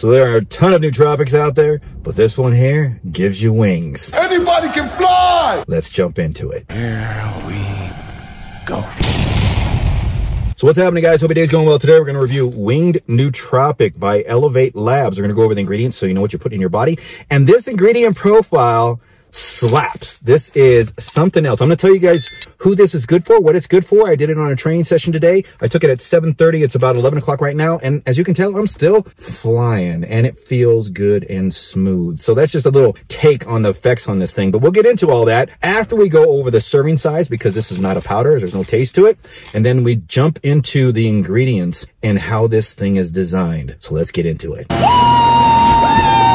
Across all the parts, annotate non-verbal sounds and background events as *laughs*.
So there are a ton of nootropics out there, but this one here gives you wings. Anybody can fly! Let's jump into it. Here we go. So what's happening guys? Hope your day's going well. Today we're going to review Winged Nootropic by Elyvate Labs. We're going to go over the ingredients so you know what you're putting in your body. And this ingredient profile slaps. This is something else. I'm going to tell you guys who this is good for, what it's good for. I did it on a training session today. I took it at 7.30. It's about 11 o'clock right now. And as you can tell, I'm still flying and it feels good and smooth. So that's just a little take on the effects on this thing. But we'll get into all that after we go over the serving size because this is not a powder. There's no taste to it. And then we jump into the ingredients and how this thing is designed. So let's get into it.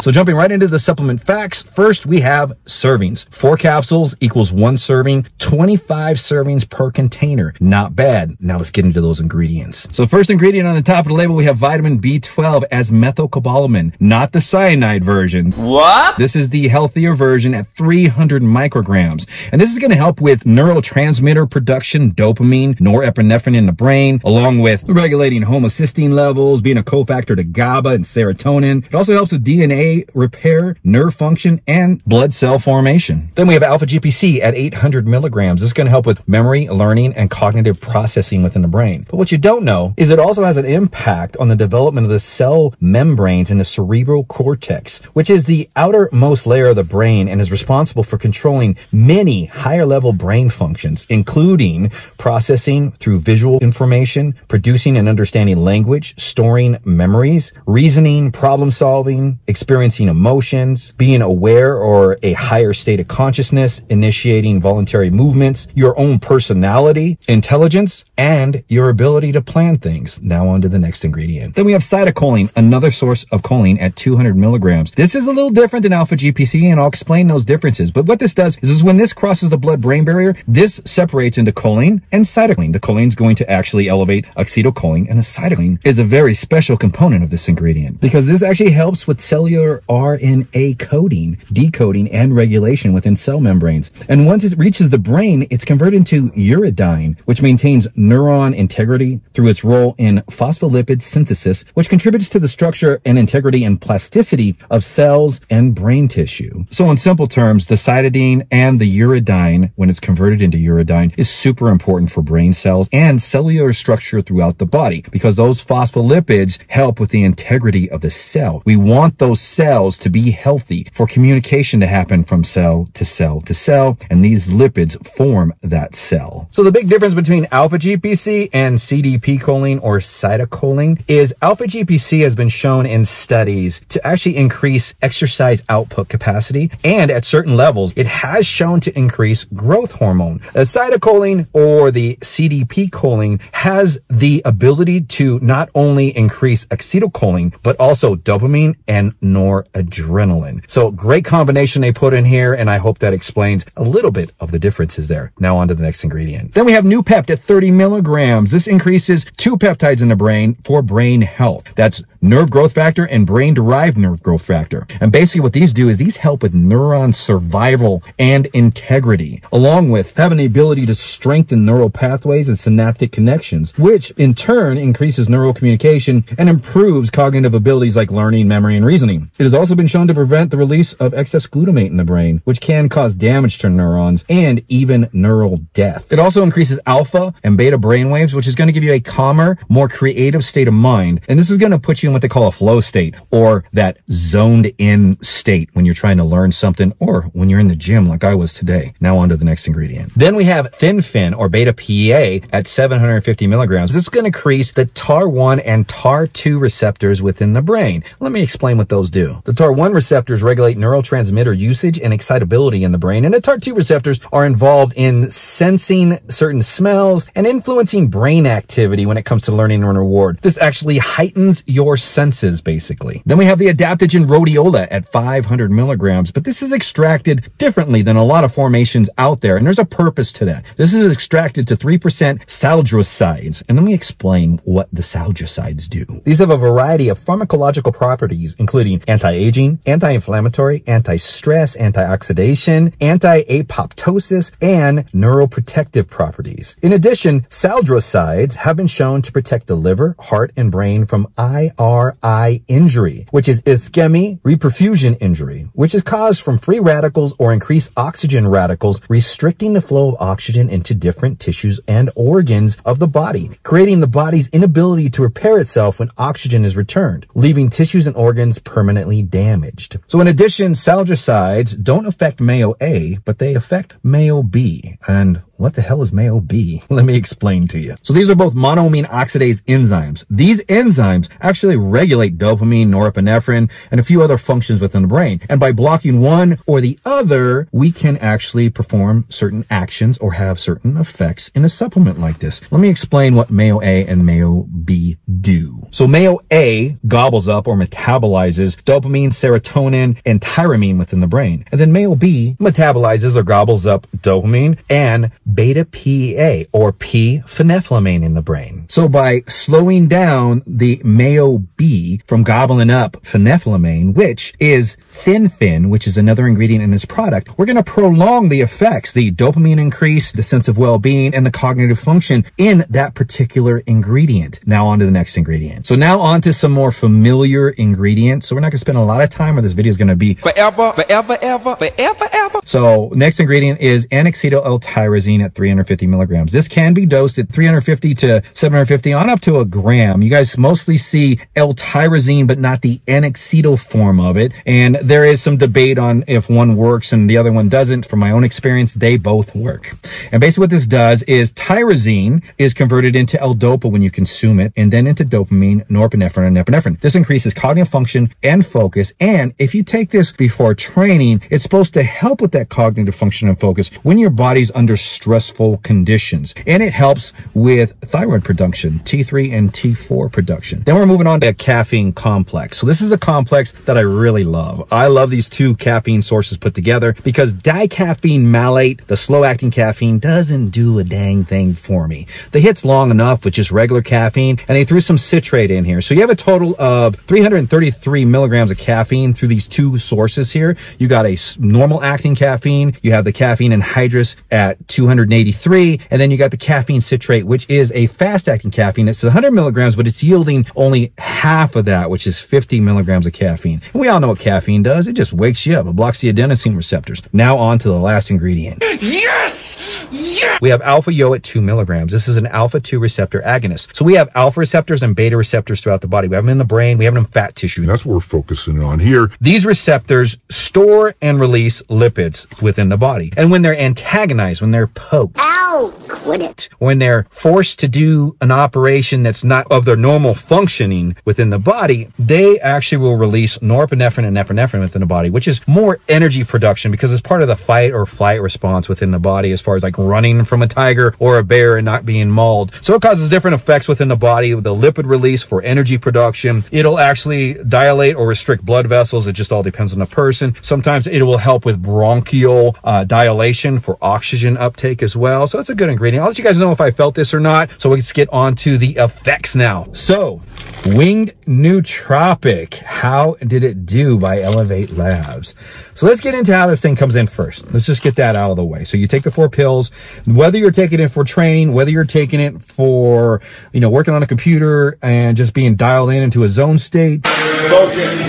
So jumping right into the supplement facts, first we have servings. Four capsules equals one serving, 25 servings per container. Not bad. Now let's get into those ingredients. So first ingredient on the top of the label, we have vitamin B12 as methylcobalamin, not the cyanide version. What? This is the healthier version at 300 micrograms. And this is going to help with neurotransmitter production, dopamine, norepinephrine in the brain, along with regulating homocysteine levels, being a cofactor to GABA and serotonin. It also helps with DNA repair, nerve function, and blood cell formation. Then we have alpha GPC at 800 milligrams. This is going to help with memory, learning, and cognitive processing within the brain. But what you don't know is it also has an impact on the development of the cell membranes in the cerebral cortex, which is the outermost layer of the brain and is responsible for controlling many higher level brain functions, including processing through visual information, producing and understanding language, storing memories, reasoning, problem solving, experiencing experiencing emotions, being aware or a higher state of consciousness, initiating voluntary movements, your own personality, intelligence, and your ability to plan things. Now on to the next ingredient. Then we have citicoline, another source of choline at 200 milligrams. This is a little different than alpha GPC and I'll explain those differences. But what this does is, is when this crosses the blood-brain barrier, this separates into choline and cytidine. The choline is going to actually elevate acetylcholine and the is a very special component of this ingredient because this actually helps with cellular RNA coding, decoding, and regulation within cell membranes. And once it reaches the brain, it's converted into uridine, which maintains neuron integrity through its role in phospholipid synthesis, which contributes to the structure and integrity and plasticity of cells and brain tissue. So in simple terms, the cytidine and the uridine, when it's converted into uridine, is super important for brain cells and cellular structure throughout the body because those phospholipids help with the integrity of the cell. We want those cells to be healthy for communication to happen from cell to cell to cell, and these lipids form that cell. So the big difference between alpha GPC and CDP choline or citicoline is alpha GPC has been shown in studies to actually increase exercise output capacity, and at certain levels, it has shown to increase growth hormone. The citicoline or the CDP choline has the ability to not only increase acetylcholine, but also dopamine and noradrenaline. So great combination they put in here, and I hope that explains a little bit of the differences there. Now on to the next ingredient. Then we have Noopept at 30 milligrams. This increases two peptides in the brain for brain health. That's nerve growth factor and brain derived nerve growth factor. And basically what these do is these help with neuron survival and integrity, along with having the ability to strengthen neural pathways and synaptic connections, which in turn increases neural communication and improves cognitive abilities like learning, memory, and reasoning. It has also been shown to prevent the release of excess glutamate in the brain, which can cause damage to neurons and even neural death. It also increases alpha and beta brainwaves, which is going to give you a calmer, more creative state of mind. And this is going to put you in what they call a flow state or that zoned in state when you're trying to learn something or when you're in the gym like I was today. Now on to the next ingredient. Then we have ThinFin or beta PA at 750 milligrams. This is going to increase the TAAR1 and TAAR2 receptors within the brain. Let me explain what those do. The TAAR1 receptors regulate neurotransmitter usage and excitability in the brain, and the TAAR2 receptors are involved in sensing certain smells and influencing brain activity when it comes to learning and reward. This actually heightens your senses, basically. Then we have the adaptogen rhodiola at 500 milligrams, but this is extracted differently than a lot of formations out there, and there's a purpose to that. This is extracted to 3% salidrosides, and let me explain what the salidrosides do. These have a variety of pharmacological properties, including anti-aging, anti-inflammatory, anti-stress, antioxidation, anti-apoptosis, and neuroprotective properties. In addition, salidrosides have been shown to protect the liver, heart, and brain from IRI injury, which is ischemic reperfusion injury, which is caused from free radicals or increased oxygen radicals restricting the flow of oxygen into different tissues and organs of the body, creating the body's inability to repair itself when oxygen is returned, leaving tissues and organs permanently damaged. So in addition, salidrosides don't affect MAO-A, but they affect MAO-B. And what the hell is MAO-B? *laughs* Let me explain to you. So these are both monoamine oxidase enzymes. These enzymes actually regulate dopamine, norepinephrine, and a few other functions within the brain. And by blocking one or the other, we can actually perform certain actions or have certain effects in a supplement like this. Let me explain what MAO-A and MAO-B do. So MAO-A gobbles up or metabolizes dopamine, serotonin, and tyramine within the brain. And then MAO-B metabolizes or gobbles up dopamine and beta PA or P phenethylamine in the brain. So by slowing down the Mayo B from gobbling up phenethylamine, which is fen-phen, which is another ingredient in this product, we're going to prolong the effects, the dopamine increase, the sense of well-being, and the cognitive function in that particular ingredient. Now on to the next ingredient. So now on to some more familiar ingredients. So we're not going to spend a lot of time, or this video is going to be Forever, forever, ever, forever, ever. so next ingredient is N-acetyl L-tyrosine at 350 milligrams. This can be dosed at 350 to 750 on up to a gram. You guys mostly see L-tyrosine, but not the N-acetyl form of it. And there is some debate on if one works and the other one doesn't. From my own experience, they both work. And basically what this does is tyrosine is converted into L-dopa when you consume it and then into dopamine, norepinephrine, and epinephrine. This increases cognitive function and focus. And if you take this before training, it's supposed to help with that cognitive function and focus when your body's under stressful conditions. And it helps with thyroid production, T3 and T4 production. Then we're moving on to a caffeine complex. So this is a complex that I really love. I love these two caffeine sources put together because dicaffeine malate, the slow acting caffeine, doesn't do a dang thing for me. The hit's long enough with just regular caffeine and they threw some citrate in here. So you have a total of 333 milligrams of caffeine through these two sources here. You got a normal acting caffeine. You have the caffeine anhydrous at 283. And then you got the caffeine citrate, which is a fast acting caffeine. It's 100 milligrams, but it's yielding only half of that, which is 50 milligrams of caffeine. And we all know what caffeine does. It just wakes you up. It blocks the adenosine receptors. Now on to the last ingredient. Yes! Yes! We have alpha yo at two milligrams. This is an alpha 2 receptor agonist. So we have alpha receptors and beta receptors throughout the body. We have them in the brain. We have them in fat tissue. That's what we're focusing on here. These receptors store and release lipids within the body. And when they're antagonized, when they're poked, Ow! Quit it. when they're forced to do an operation that's not of their normal functioning within the body, they actually will release norepinephrine and epinephrine within the body, which is more energy production because it's part of the fight or flight response within the body as far as like running from a tiger or a bear and not being mauled. So it causes different effects within the body. With the lipid release for energy production. It'll actually dilate or restrict blood vessels. It just all depends on the person. Sometimes it will help with bronchial uh, dilation for oxygen uptake as well. So it's a good ingredient. I'll let you guys know if I felt this or not. So let's get on to the effects now. So winged nootropic. How did it do by Elyvate Labs? So let's get into how this thing comes in first. Let's just get that out of the way. So you take the four pills, whether you're taking it for training, whether you're taking it for, you know, working on a computer and just being dialed in into a zone state, Focus!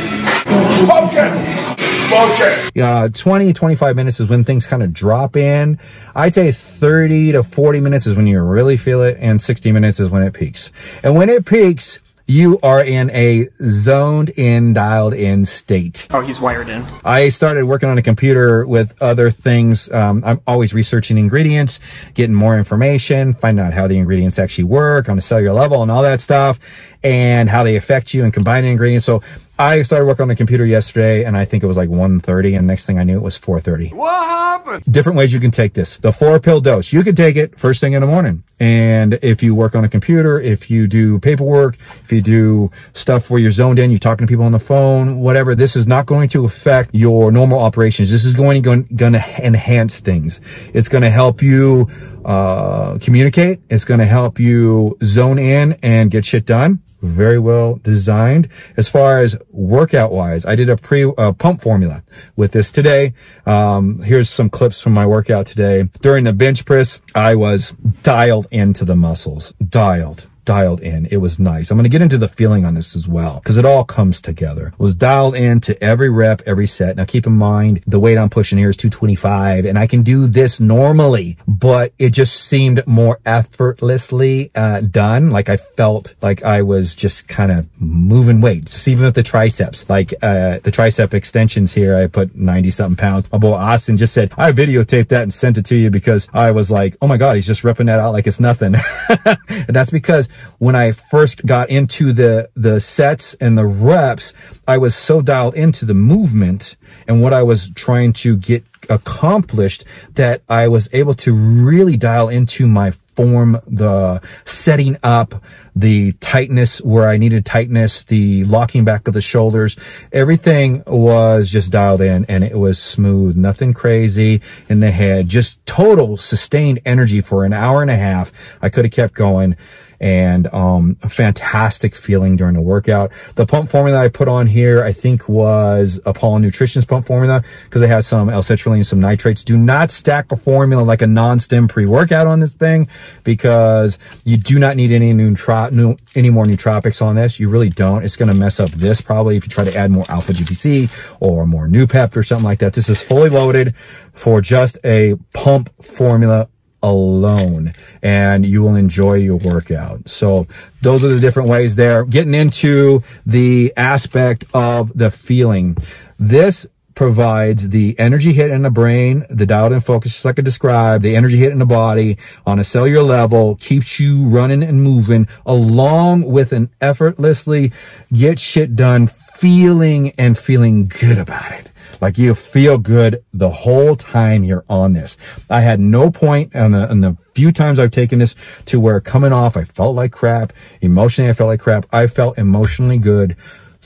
Focus! Focus! uh, 20, 25 minutes is when things kind of drop in. I'd say 30 to 40 minutes is when you really feel it, and 60 minutes is when it peaks. And when it peaks, you are in a zoned in, dialed in state. Oh, he's wired in. I started working on a computer with other things. Um, I'm always researching ingredients, getting more information, finding out how the ingredients actually work on a cellular level and all that stuff, and how they affect you and combining ingredients. So I started working on the computer yesterday, and I think it was like 1.30, and next thing I knew, it was 4.30 What happened? different ways you can take this. The four pill dose. You can take it first thing in the morning. And if you work on a computer, if you do paperwork, if you do stuff where you're zoned in, you're talking to people on the phone, whatever, this is not going to affect your normal operations. This is going to, going to enhance things. It's going to help you, uh, communicate. It's going to help you zone in and get shit done. Very well designed. As far as workout wise, I did a pre uh, pump formula with this today. Um, here's some clips from my workout today. During the bench press, I was dialed into the muscles, dialed dialed in. It was nice. I'm going to get into the feeling on this as well because it all comes together. It was dialed in to every rep, every set. Now keep in mind the weight I'm pushing here is 225 and I can do this normally, but it just seemed more effortlessly uh, done. Like I felt like I was just kind of moving weights, even with the triceps, like uh, the tricep extensions here. I put 90 something pounds. My boy Austin just said, I videotaped that and sent it to you because I was like, oh my God, he's just ripping that out like it's nothing. *laughs* and that's because when I first got into the, the sets and the reps, I was so dialed into the movement and what I was trying to get accomplished that I was able to really dial into my form, the setting up, the tightness where I needed tightness, the locking back of the shoulders. Everything was just dialed in and it was smooth, nothing crazy in the head, just total sustained energy for an hour and a half. I could have kept going and um, a fantastic feeling during the workout. The pump formula I put on here, I think was Apollon Nutrition's pump formula because it has some L-citrulline, some nitrates. Do not stack a formula like a non-stim pre-workout on this thing because you do not need any new, new any more nootropics on this. You really don't. It's going to mess up this probably if you try to add more alpha GPC or more Noopept or something like that. This is fully loaded for just a pump formula alone and you will enjoy your workout. So those are the different ways there. Getting into the aspect of the feeling. This provides the energy hit in the brain, the dialed in focus, just like I described, the energy hit in the body on a cellular level, keeps you running and moving along with an effortlessly get shit done feeling and feeling good about it. Like you feel good the whole time you're on this. I had no point in the, the few times I've taken this to where coming off, I felt like crap. Emotionally, I felt like crap. I felt emotionally good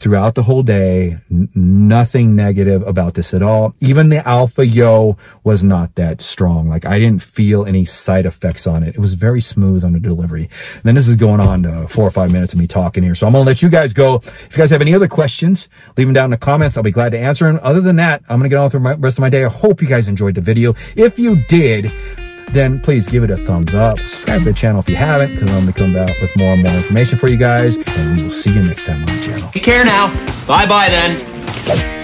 throughout the whole day. Nothing negative about this at all. Even the alpha yo was not that strong. Like I didn't feel any side effects on it. It was very smooth on the delivery. And then this is going on to four or five minutes of me talking here. So I'm going to let you guys go. If you guys have any other questions, leave them down in the comments. I'll be glad to answer them. Other than that, I'm going to get on through the rest of my day. I hope you guys enjoyed the video. If you did, then please give it a thumbs up. Subscribe to the channel if you haven't, because I'm going to come out with more and more information for you guys. And we will see you next time on the channel. Take care now. Bye bye then.